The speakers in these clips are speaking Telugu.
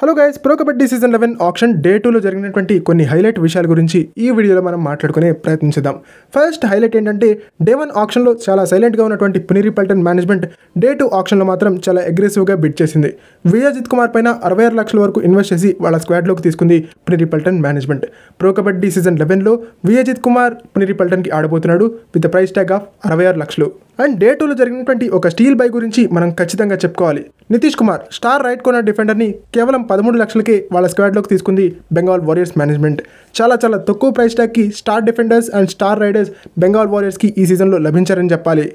Hello guys pro kabaddi season eleven auction day టూలో జరిగినటువంటి కొన్ని హైలైట్ విషయాల గురించి ఈ వీడియోలో మనం మాట్లాడుకునే ప్రయత్నించుదాం ఫస్ట్ హైలైట్ ఏంటంటే డే వన్ ఆప్షన్లో చాలా సైలెంట్గా ఉన్నటువంటి Puneri Paltan management day two ఆప్షన్లో మాత్రం చాలా అగ్రెసివ్గా బిడ్ చేసింది. విజయజిత్ కుమార్ పైన అరవై ఆరు లక్షల వరకు ఇన్వెస్ట్ చేసి వాళ్ళ స్క్వాడ్లోకి తీసుకుంది Puneri Paltan management pro kabaddi season లెవెన్లో Vijayjit Kumar Puneri పల్టన్కి ఆడబోతున్నాడు విత్ ప్రైస్ ట్యాగ్ ఆఫ్ అరవై ఆరు లక్షలు. అండ్ డే టూలో జరిగినటువంటి ఒక స్టీల్ బై గురించి మనం ఖచ్చితంగా చెప్పుకోవాలి. Nitish Kumar star right corner డిఫెండర్ని కేవలం పదమూడు లక్షలకే వాళ్ళ స్క్వాడ్లోకి తీసుకుంది బెంగాల్ వారియర్స్ మేనేజ్మెంట్. చాలా చాలా తక్కువ price ట్యాగ్కి star defenders and star raiders Bengal వారియర్స్కి ఈ సీజన్లో లభించారని చెప్పాలి.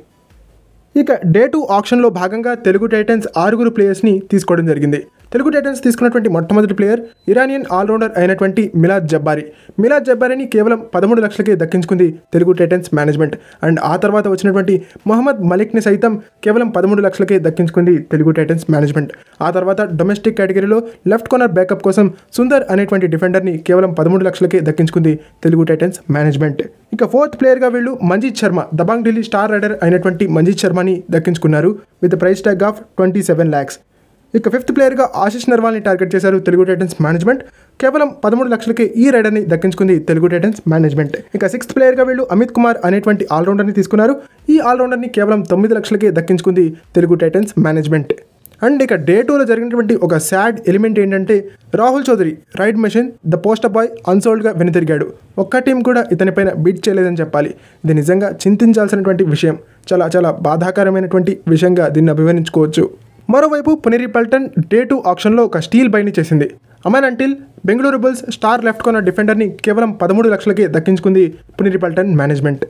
ఇక డే టూ ఆప్షన్లో భాగంగా తెలుగు టైటన్స్ ఆరుగురు ప్లేయర్స్ని తీసుకోవడం జరిగింది. తెలుగు టైటన్స్ తీసుకున్నటువంటి మొట్టమొదటి ప్లేయర్ ఇరానియన్ ఆల్రౌండర్ అయినటువంటి మిలాద్ జబ్బారి. మిలాద్ జబ్బారిని కేవలం పదమూడు లక్షలకే దక్కించుకుంది తెలుగు టైటన్స్ మేనేజ్మెంట్. అండ్ ఆ తర్వాత వచ్చినటువంటి మొహమ్మద్ మలిక్ని సైతం కేవలం పదమూడు లక్షలకే దక్కించుకుంది తెలుగు టైటన్స్ మేనేజ్మెంట్. ఆ తర్వాత డొమెస్టిక్ కేటగిరీలో లెఫ్ట్ కార్నర్ బ్యాకప్ కోసం సుందర్ అనేటువంటి డిఫెండర్ని కేవలం పదమూడు లక్షలకే దక్కించుకుంది తెలుగు టైటన్స్ మేనేజ్మెంట్. ఇక ఫోర్త్ ప్లేయర్గా వీళ్ళు మంజీత్ శర్మ దబాంగ్ ఢిల్లీ స్టార్ రైడర్ అయినటువంటి మంజీత్ శర్మని దక్కించుకున్నారు. With price tag of twenty seven lakhs ఇక ఫిఫ్త్ ప్లేయర్గా ఆశిష్ నర్వాల్ని టార్గెట్ చేశారు తెలుగు టైటన్స్ మేనేజ్మెంట్. కేవలం పదమూడు లక్షలకే ఈ రైడర్ని దక్కించుకుంది తెలుగు టైటన్స్ మేనేజ్మెంట్. ఇక సిక్స్త్ ప్లేయర్గా వీళ్ళు అమిత్ కుమార్ అనేటువంటి ఆల్రౌండర్ని తీసుకున్నారు. ఈ ఆల్రౌండర్ని కేవలం తొమ్మిది లక్షలకే దక్కించుకుంది తెలుగు టైటన్స్ మేనేజ్మెంట్. అండ్ ఇక డే టూలో జరిగినటువంటి ఒక సాడ్ ఎలిమెంట్ ఏంటంటే Rahul Chaudhari raid machine the post boy అన్సోల్డ్గా వెనుతిరిగాడు. ఒక్క టీం కూడా ఇతనిపైన బీట్ చేయలేదని చెప్పాలి. ఇది నిజంగా చింతించాల్సినటువంటి విషయం. చాలా చాలా బాధాకరమైనటువంటి విషయంగా దీన్ని అభివర్ణించుకోవచ్చు. మరోవైపు పునేరి పల్టన్ డే టూ ఆప్షన్లో ఒక స్టీల్ బైని చేసింది. Aman Antil Bengaluru Bulls star left corner డిఫెండర్ని కేవలం పదమూడు లక్షలకే దక్కించుకుంది పునేరి పల్టన్ మేనేజ్మెంట్.